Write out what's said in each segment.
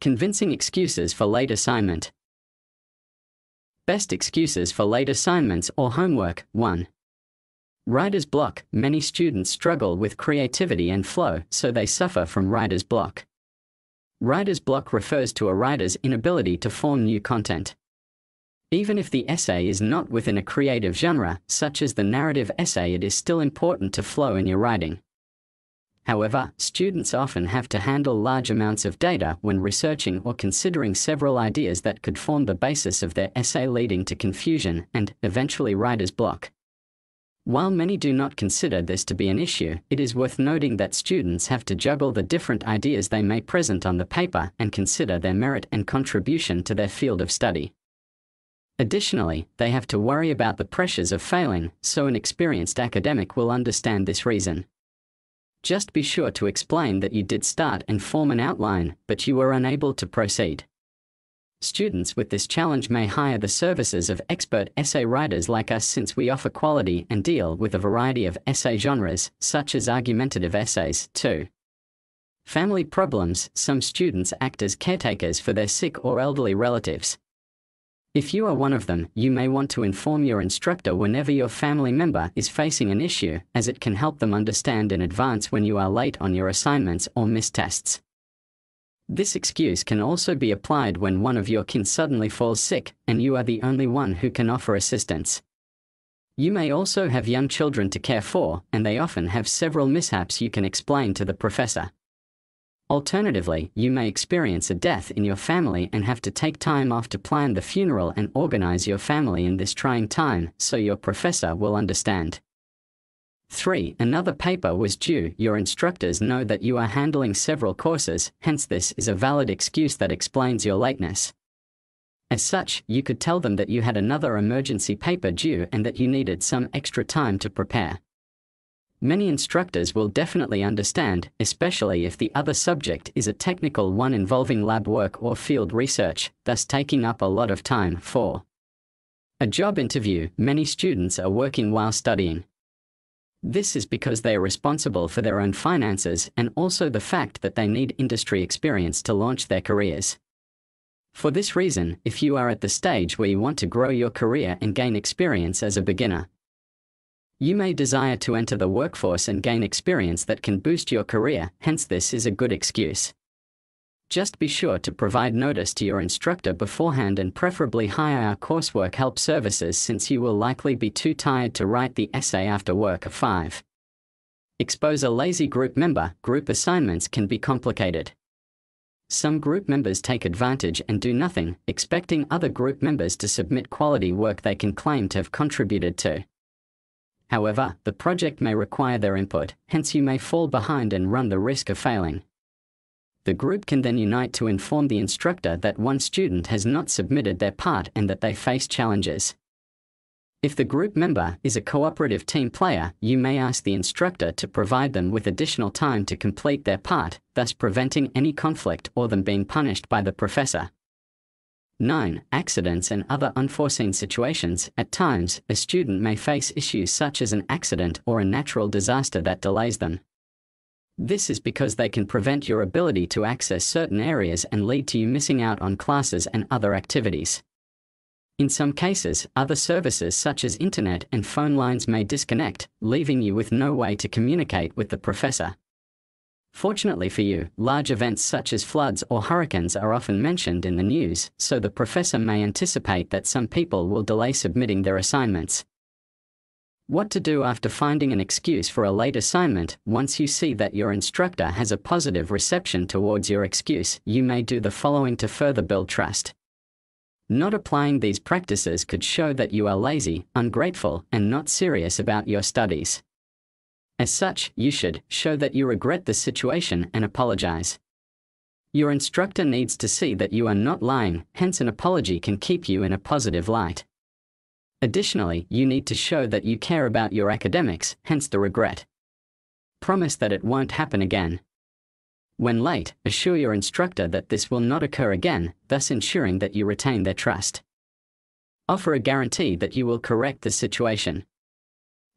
Convincing excuses for late assignment. Best excuses for late assignments or homework 1. Writer's block. Many students struggle with creativity and flow, so they suffer from writer's block. Writer's block refers to a writer's inability to form new content. Even if the essay is not within a creative genre, such as the narrative essay, it is still important to flow in your writing. However, students often have to handle large amounts of data when researching or considering several ideas that could form the basis of their essay, leading to confusion and, eventually, writer's block. While many do not consider this to be an issue, it is worth noting that students have to juggle the different ideas they may present on the paper and consider their merit and contribution to their field of study. Additionally, they have to worry about the pressures of failing, so an experienced academic will understand this reason. Just be sure to explain that you did start and form an outline, but you were unable to proceed. Students with this challenge may hire the services of expert essay writers like us since we offer quality and deal with a variety of essay genres, such as argumentative essays, too. Family problems Some students act as caretakers for their sick or elderly relatives. If you are one of them, you may want to inform your instructor whenever your family member is facing an issue, as it can help them understand in advance when you are late on your assignments or miss tests. This excuse can also be applied when one of your kin suddenly falls sick and you are the only one who can offer assistance. You may also have young children to care for, and they often have several mishaps you can explain to the professor. Alternatively, you may experience a death in your family and have to take time off to plan the funeral and organize your family in this trying time, so your professor will understand. 3. Another paper was due. Your instructors know that you are handling several courses, hence, this is a valid excuse that explains your lateness. As such, you could tell them that you had another emergency paper due and that you needed some extra time to prepare. Many instructors will definitely understand, especially if the other subject is a technical one involving lab work or field research, thus taking up a lot of time for a job interview. Many students are working while studying. This is because they are responsible for their own finances and also the fact that they need industry experience to launch their careers. For this reason, if you are at the stage where you want to grow your career and gain experience as a beginner, you may desire to enter the workforce and gain experience that can boost your career, hence, this is a good excuse. Just be sure to provide notice to your instructor beforehand and preferably hire our coursework help services since you will likely be too tired to write the essay after work. of 5. Expose a lazy group member. Group assignments can be complicated. Some group members take advantage and do nothing, expecting other group members to submit quality work they can claim to have contributed to. However, the project may require their input, hence you may fall behind and run the risk of failing. The group can then unite to inform the instructor that one student has not submitted their part and that they face challenges. If the group member is a cooperative team player, you may ask the instructor to provide them with additional time to complete their part, thus preventing any conflict or them being punished by the professor. 9. Accidents and other unforeseen situations. At times, a student may face issues such as an accident or a natural disaster that delays them. This is because they can prevent your ability to access certain areas and lead to you missing out on classes and other activities. In some cases, other services such as internet and phone lines may disconnect, leaving you with no way to communicate with the professor. Fortunately for you, large events such as floods or hurricanes are often mentioned in the news, so the professor may anticipate that some people will delay submitting their assignments. What to do after finding an excuse for a late assignment? Once you see that your instructor has a positive reception towards your excuse, you may do the following to further build trust. Not applying these practices could show that you are lazy, ungrateful, and not serious about your studies. As such, you should show that you regret the situation and apologize. Your instructor needs to see that you are not lying, hence, an apology can keep you in a positive light. Additionally, you need to show that you care about your academics, hence the regret. Promise that it won't happen again. When late, assure your instructor that this will not occur again, thus ensuring that you retain their trust. Offer a guarantee that you will correct the situation.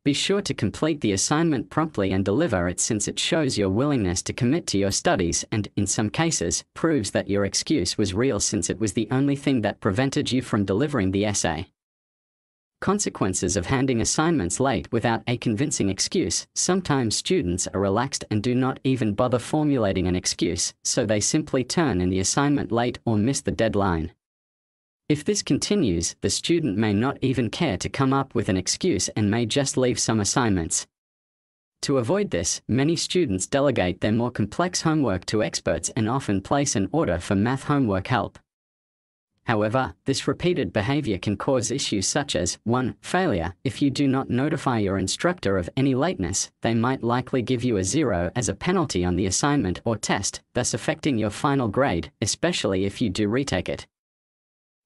Be sure to complete the assignment promptly and deliver it since it shows your willingness to commit to your studies and, in some cases, proves that your excuse was real since it was the only thing that prevented you from delivering the essay. Consequences of handing assignments late without a convincing excuse. Sometimes students are relaxed and do not even bother formulating an excuse, so they simply turn in the assignment late or miss the deadline. If this continues, the student may not even care to come up with an excuse and may just leave some assignments. To avoid this, many students delegate their more complex homework to experts and often place an order for math homework help. However, this repeated behavior can cause issues such as 1. Failure. If you do not notify your instructor of any lateness, they might likely give you a zero as a penalty on the assignment or test, thus affecting your final grade, especially if you do retake it.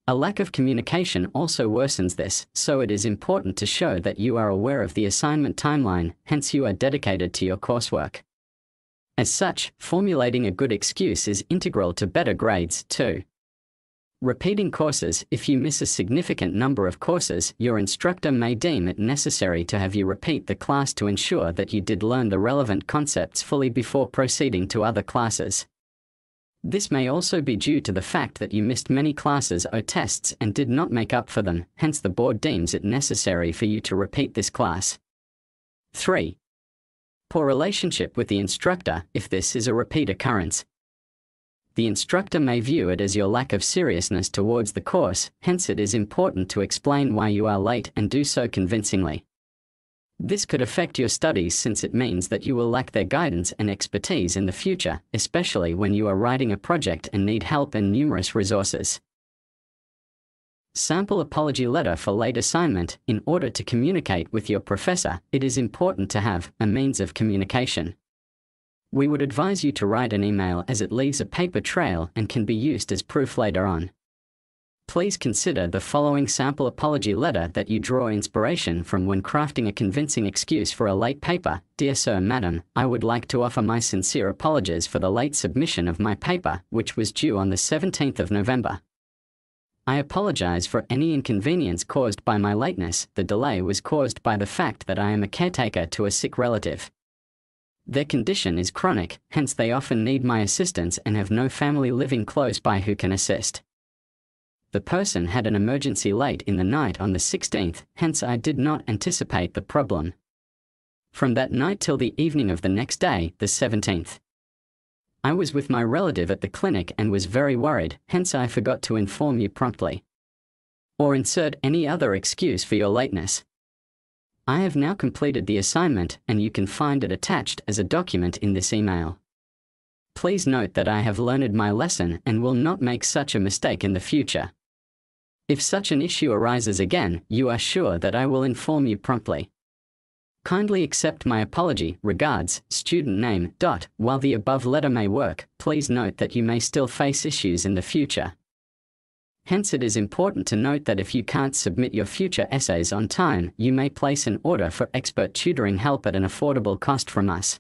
A lack of communication also worsens this, so it is important to show that you are aware of the assignment timeline, hence you are dedicated to your coursework. As such, formulating a good excuse is integral to better grades, too. Repeating courses If you miss a significant number of courses, your instructor may deem it necessary to have you repeat the class to ensure that you did learn the relevant concepts fully before proceeding to other classes. This may also be due to the fact that you missed many classes or tests and did not make up for them, hence the board deems it necessary for you to repeat this class. 3. Poor relationship with the instructor if this is a repeat occurrence. The instructor may view it as your lack of seriousness towards the course, hence it is important to explain why you are late and do so convincingly. This could affect your studies since it means that you will lack their guidance and expertise in the future, especially when you are writing a project and need help and numerous resources. Sample apology letter for late assignment. In order to communicate with your professor, it is important to have a means of communication. We would advise you to write an email as it leaves a paper trail and can be used as proof later on. Please consider the following sample apology letter that you draw inspiration from when crafting a convincing excuse for a late paper. Dear Sir Madam, I would like to offer my sincere apologies for the late submission of my paper, which was due on the 17th of November. I apologize for any inconvenience caused by my lateness. The delay was caused by the fact that I am a caretaker to a sick relative. Their condition is chronic, hence they often need my assistance and have no family living close by who can assist. The person had an emergency late in the night on the 16th, hence I did not anticipate the problem. From that night till the evening of the next day, the 17th. I was with my relative at the clinic and was very worried, hence I forgot to inform you promptly. Or insert any other excuse for your lateness. I have now completed the assignment and you can find it attached as a document in this email. Please note that I have learned my lesson and will not make such a mistake in the future. If such an issue arises again, you are sure that I will inform you promptly. Kindly accept my apology. Regards, student name. Dot. While the above letter may work, please note that you may still face issues in the future. Hence, it is important to note that if you can't submit your future essays on time, you may place an order for expert tutoring help at an affordable cost from us.